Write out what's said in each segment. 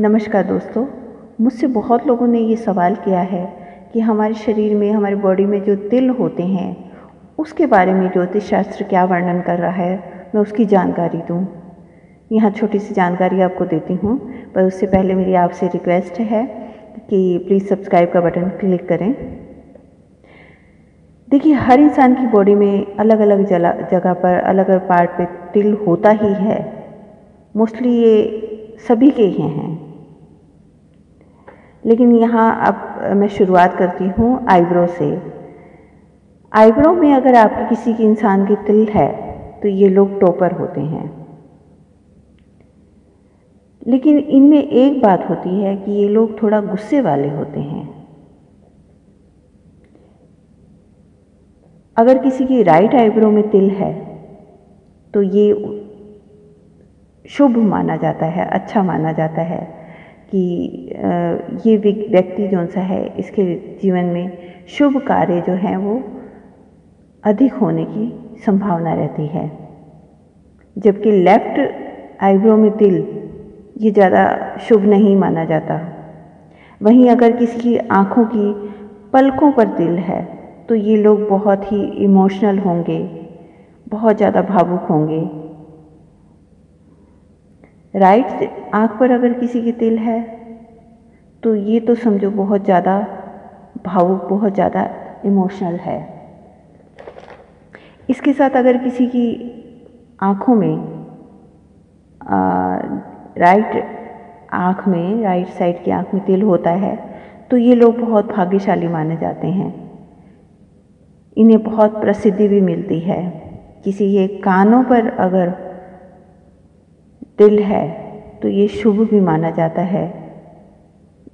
नमस्कार दोस्तों, मुझसे बहुत लोगों ने ये सवाल किया है कि हमारे शरीर में, हमारे बॉडी में जो तिल होते हैं, उसके बारे में ज्योतिष शास्त्र क्या वर्णन कर रहा है, मैं उसकी जानकारी दूँ। यहाँ छोटी सी जानकारी आपको देती हूँ, पर उससे पहले मेरी आपसे रिक्वेस्ट है कि प्लीज़ सब्सक्राइब का बटन क्लिक करें। देखिए, हर इंसान की बॉडी में अलग अलग जगह पर अलग अलग पार्ट पे तिल होता ही है। मोस्टली ये सभी के ही हैं। लेकिन यहाँ अब मैं शुरुआत करती हूँ आईब्रो से। आईब्रो में अगर आपके किसी के इंसान की तिल है तो ये लोग टोपर होते हैं। लेकिन इनमें एक बात होती है कि ये लोग थोड़ा गुस्से वाले होते हैं। अगर किसी की राइट आईब्रो में तिल है तो ये शुभ माना जाता है अच्छा माना जाता है। कि ये व्यक्ति जो सा है, इसके जीवन में शुभ कार्य जो हैं वो अधिक होने की संभावना रहती है। जबकि लेफ़्ट आईब्रो में तिल, ये ज़्यादा शुभ नहीं माना जाता। वहीं अगर किसी की आँखों की पलकों पर तिल है तो ये लोग बहुत ही इमोशनल होंगे, बहुत ज़्यादा भावुक होंगे। राइट आँख पर अगर किसी की तिल है तो ये तो समझो बहुत ज़्यादा भावुक बहुत ज़्यादा इमोशनल है। इसके साथ अगर किसी की आँखों में आ, राइट आँख में राइट साइड की आँख में तिल होता है तो ये लोग बहुत भाग्यशाली माने जाते हैं। इन्हें बहुत प्रसिद्धि भी मिलती है। किसी के कानों पर अगर तिल है तो ये शुभ भी माना जाता है।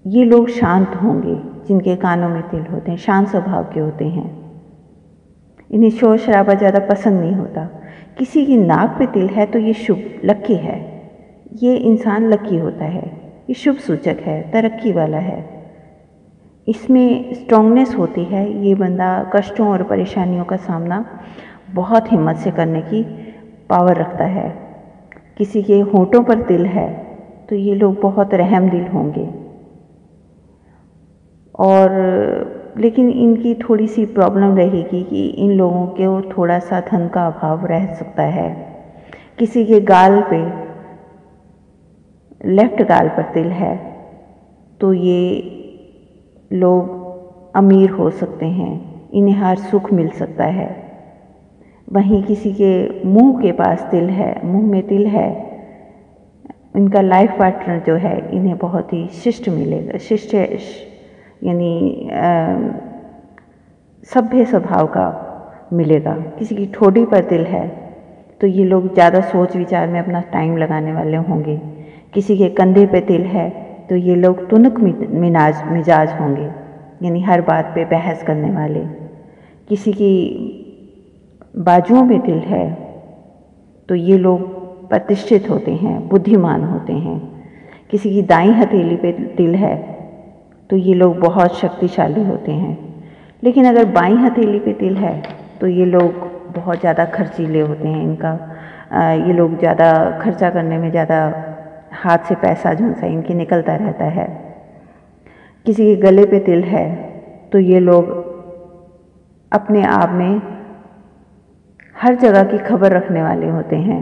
ये लोग शांत होंगे, जिनके कानों में तिल होते हैं, शांत स्वभाव के होते हैं। इन्हें शोर शराबा ज़्यादा पसंद नहीं होता। किसी की नाक पे तिल है तो ये शुभ लक्की है। ये इंसान लक्की होता है। ये शुभ सूचक है, तरक्की वाला है। इसमें स्ट्रोंगनेस होती है, ये बंदा कष्टों और परेशानियों का सामना बहुत हिम्मत से करने की पावर रखता है। किसी के होठों पर तिल है तो ये लोग बहुत रहम दिल होंगे। और, लेकिन इनकी थोड़ी सी प्रॉब्लम रहेगी कि इन लोगों के थोड़ा सा धन का अभाव रह सकता है। किसी के गाल पे लेफ़्ट गाल पर तिल है तो ये लोग अमीर हो सकते हैं, इन्हें हर सुख मिल सकता है। वहीं किसी के मुँह के पास तिल है, मुँह में तिल है, इनका लाइफ पार्टनर जो है, इन्हें बहुत ही शिष्ट मिलेगा। शिष्ट यानी सभ्य स्वभाव का मिलेगा। किसी की ठोड़ी पर तिल है तो ये लोग ज़्यादा सोच विचार में अपना टाइम लगाने वाले होंगे। किसी के कंधे पे तिल है तो ये लोग तुनक मिजाज मिजाज होंगे, यानी हर बात पे बहस करने वाले। किसी की बाजुओं में तिल है तो ये लोग प्रतिष्ठित होते हैं बुद्धिमान होते हैं। किसी की दाई हथेली पे तिल है तो ये लोग बहुत शक्तिशाली होते हैं। लेकिन अगर बाई हथेली पे तिल है तो ये लोग बहुत ज़्यादा खर्चीले होते हैं। इनका आ, ये लोग ज़्यादा खर्चा करने में ज़्यादा हाथ से पैसा जो इनके निकलता रहता है। किसी के गले पे तिल है तो ये लोग अपने आप में हर जगह की खबर रखने वाले होते हैं।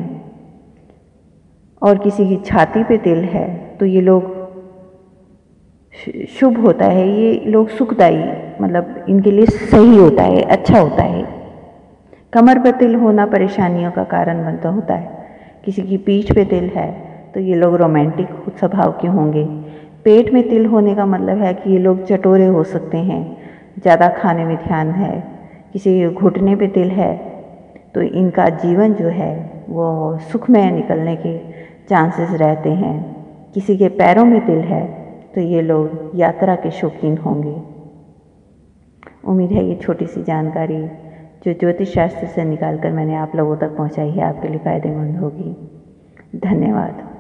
और किसी की छाती पे तिल है तो ये लोग शुभ होता है, ये लोग सुखदाई मतलब इनके लिए सही होता है अच्छा होता है। कमर पर तिल होना परेशानियों का कारण बनता होता है। किसी की पीठ पे तिल है तो ये लोग रोमांटिक स्वभाव के होंगे। पेट में तिल होने का मतलब है कि ये लोग चटोरे हो सकते हैं, ज़्यादा खाने में ध्यान है। किसी के घुटने पे तिल है तो इनका जीवन जो है, वो सुख में निकलने के चांसेस रहते हैं। किसी के पैरों में तिल है तो ये लोग यात्रा के शौकीन होंगे। उम्मीद है ये छोटी सी जानकारी जो ज्योतिष शास्त्र से निकाल कर मैंने आप लोगों तक पहुंचाई है, आपके लिए फ़ायदेमंद होगी। धन्यवाद।